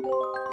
you